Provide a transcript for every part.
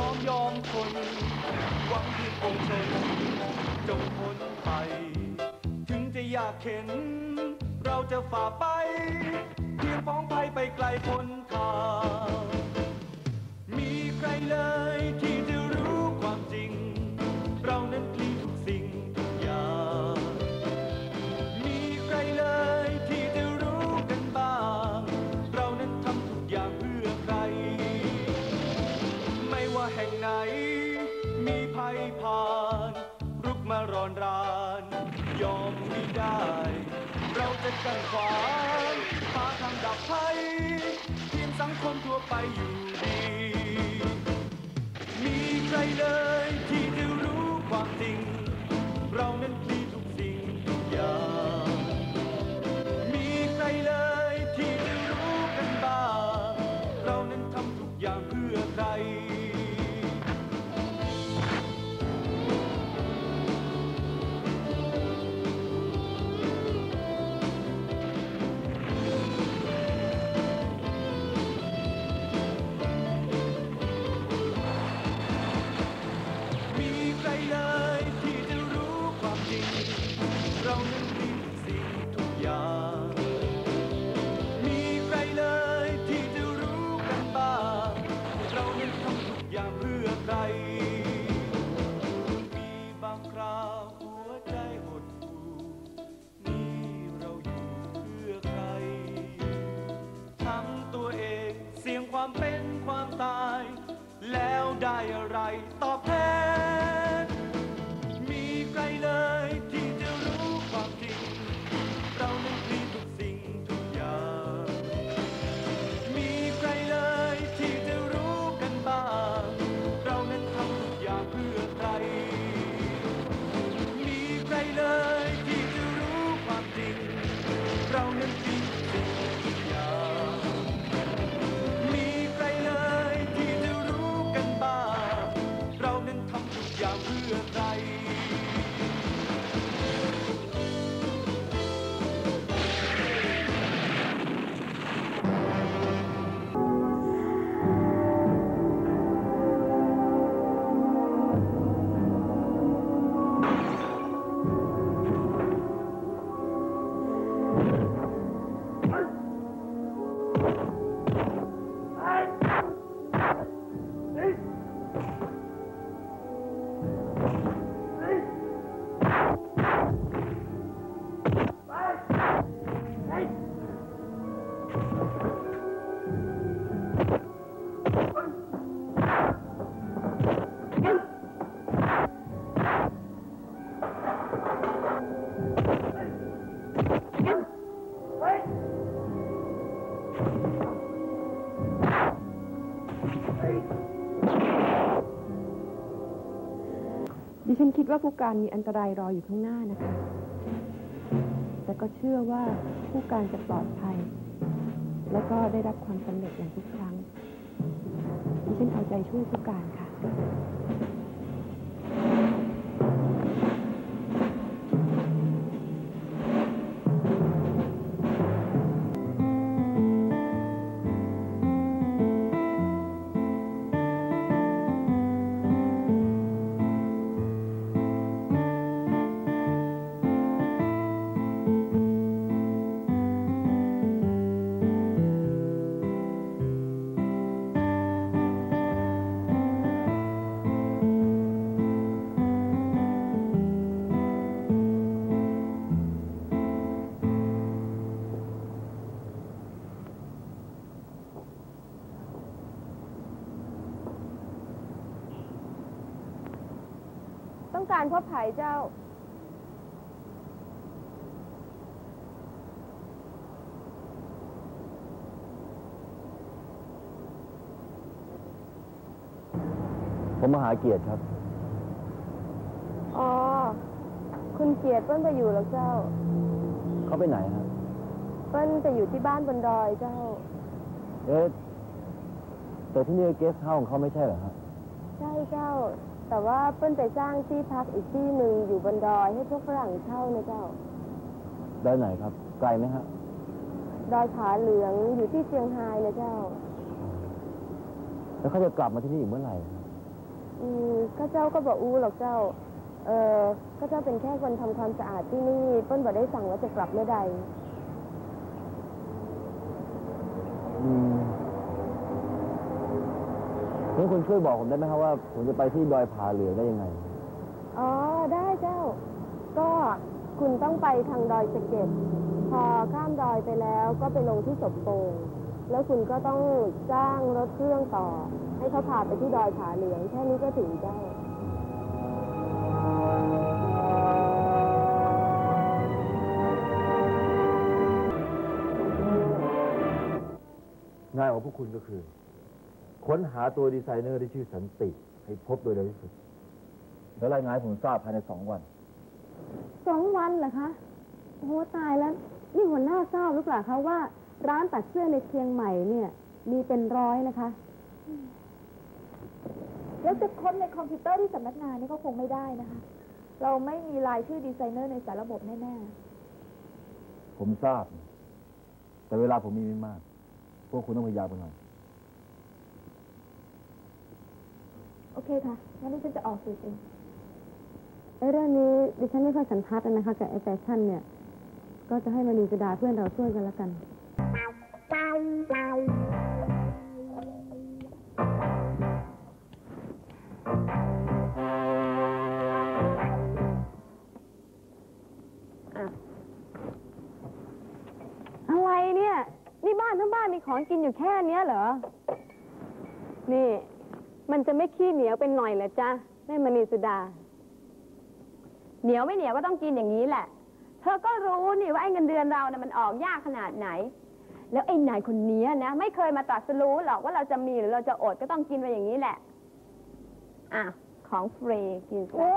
้อมยอมทนหวังที่องค์ชนจงพ้นไป ถึงจะยากเข็น เราจะฝ่าไปเพียงพ้องไปไปไกลพ้นทาง มีใครเลยที่จะ กันขวางพาทางดับภัยเพียงสังคมทั่วไปอยู่ดี มีใครเลยที่จะรู้ความจริง เรานั้น อบแทน มีใครเลยที่จะรู้ความจริง เรานั้นมีทุกสิ่งทุกอย่าง มีใครเลยที่จะรู้กันบ้าง เรานั้นทำทุกอย่างเพื่อใคร มีใครเลยที่จะรู้ความจริง เรานั้นมี ดิฉันคิดว่าผู้การมีอันตรายรออยู่ข้างหน้านะคะ แต่ก็เชื่อว่าผู้การจะปลอดภัย และก็ได้รับความสำเร็จอย่างทุกครั้ง ดิฉันเอาใจช่วยผู้การค่ะ ต้องการพบไผ่เจ้า ผมมาหาเกียรติครับ อ๋อ คุณเกียรติเปิ้ลไปอยู่แล้วเจ้า เขาไปไหนฮะเปิ้ลไปอยู่ที่บ้านบนดอยเจ้า เอ๊ะแต่ที่นี่เกสเฮาส์ของเขาไม่ใช่เหรอฮะ ใช่เจ้า แต่ว่าเปิ้ลไปสร้างที่พักอีกที่หนึ่งอยู่บนดอยให้พวกฝรั่งเช่านะเจ้า ได้ไหนครับ ไกลไหมฮะ ดอยผาเหลืองอยู่ที่เชียงรายนะเจ้า แล้วเขาจะกลับมาที่นี่อีกเมื่อไหร่ฮะอืมข้าเจ้าก็บอกอู้หรอกเจ้า เอเออก็จะเป็นแค่คนทำความสะอาดที่นี่เปิ้ลบอกได้สั่งว่าจะกลับเมื่อใด คุณช่วยบอกผมได้ไหมครับว่า ผมจะไปที่ดอยผาเหลืองได้ยังไง อ๋อ ได้เจ้า ก็คุณต้องไปทางดอยสะเก็ดพอข้ามดอยไปแล้วก็ไปลงที่ศพโปงแล้วคุณก็ต้องจ้างรถเครื่องต่อ ให้เขาพาไปที่ดอยผาเหลืองแค่นี้ก็ถึงเจ้างานของพวกคุณก็คือ ค้นหาตัวดีไซเนอร์ที่ชื่อสันติให้พบโดยเร็วที่สุด แล้วรายงานให้ผมทราบภายในสองวัน สองวันเหรอคะ โอ้โหตายแล้ว นี่หัวหน้าทราบหรือเปล่าคะว่า ร้านตัดเสื้อในเชียงใหม่เนี่ย มีเป็นร้อยนะคะ แล้วจะค้นในคอมพิวเตอร์ที่สำนักงานนี่ก็คงไม่ได้นะคะ เราไม่มีรายชื่อดีไซเนอร์ในสารระบบแน่ผมทราบ แต่เวลาผมมีไม่มาก พวกคุณต้องพยายามกันหน่อย โอเคค่ะ งั้นดิฉันจะออกสื่อเองเรื่องนี้ดิฉันไม่ค่อยสันทัดนะคะกับไอแฟชั่นเนี่ย ก็จะให้มณีจดาเพื่อนเราช่วยกันล้วกัน อะไรเนี่ย นี่บ้านทั้งบ้านมีของกินอยู่แค่เนี้ยเหรอ นี่ มันจะไม่ขี้เหนียวเป็นหน่อยเหรอจ๊ะแม่มณีสุดา เหนียวไม่เหนียวก็ต้องกินอย่างนี้แหละ เธอก็รู้นี่ว่าไอ้เงินเดือนเรานะ่ะมันออกยากขนาดไหน แล้วไอ้นายคนนี้นะไม่เคยมาตรัสรู้หรอกว่าเราจะมีหรือเราจะอดก็ต้องกินไปอย่างนี้แหละ อะ ของฟรีกินซะโอ้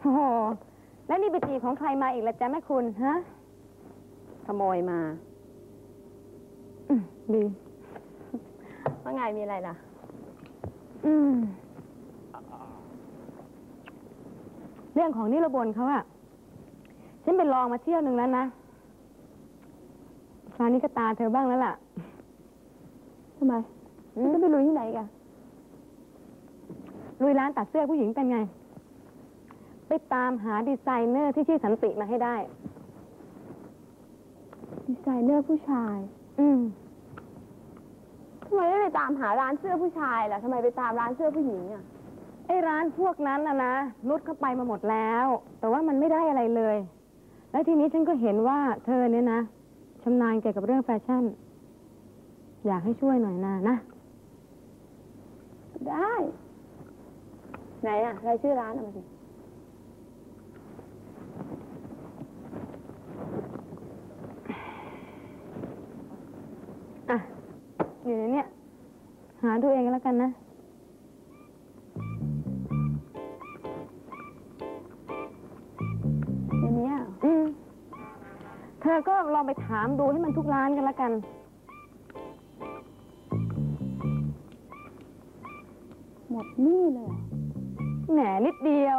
โหแล้วนี่ไปจีบของใครมาอีกละจ๊ะแม่คุณฮะขโมยมา อืมดี ว่าไงมีอะไรล่ะ อืม เรื่องของนิรบนเขาอะฉันไปลองมาเที่ยวหนึ่งแล้วนะฟานี่ก็ตาเธอบ้างแล้วล่ะทำไมจะไปลุยที่ไหนกันลุยร้านตัดเสื้อผู้หญิงเป็นไง ไปตามหาดีไซเนอร์ที่ชื่อสันติมาให้ได้ ดีไซเนอร์ผู้ชาย อืม ทำไมไม่ไปตามหาร้านเสื้อผู้ชายล่ะทำไมไปตามร้านเสื้อผู้หญิงอะ ไอ้ร้านพวกนั้นนะนะนุชเข้าไปมาหมดแล้ว แต่ว่ามันไม่ได้อะไรเลย แล้วทีนี้ฉันก็เห็นว่าเธอเนี่ยนะชำนาญเกี่ยวกับเรื่องแฟชั่น อยากให้ช่วยหน่อยนะนะ ได้ ไหนอะรายชื่อร้านเอามาสิ อยู่ในเนี้ยหาดูเองก็แล้วกันนะ ในเนี้ยอืมเธอก็ลองไปถามดูให้มันทุกร้านกันแล้วกัน หมดหนี่เลยเหรอ แหมนิดเดียว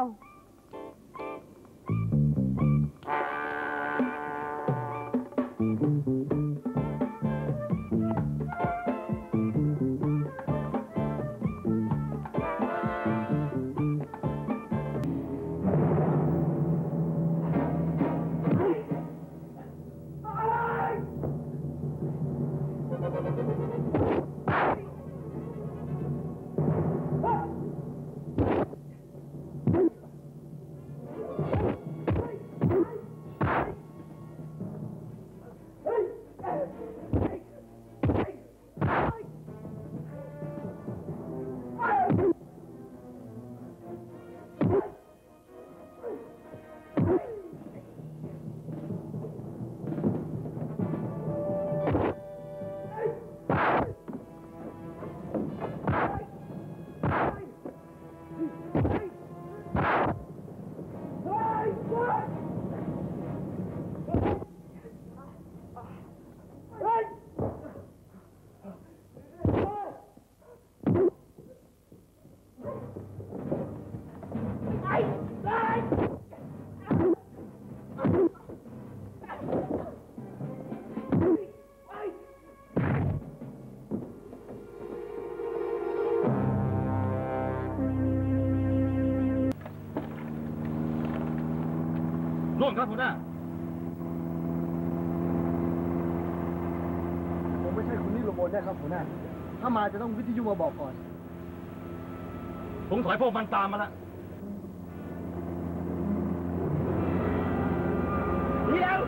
ครับหัวหน้า ผมไม่ใช่คุณนี่รลงบนได้ครับหัวหน้า ถ้ามาจะต้องวิทยุมาบอกก่อนผมถอยพวกมันตามมาละเดี๋ยว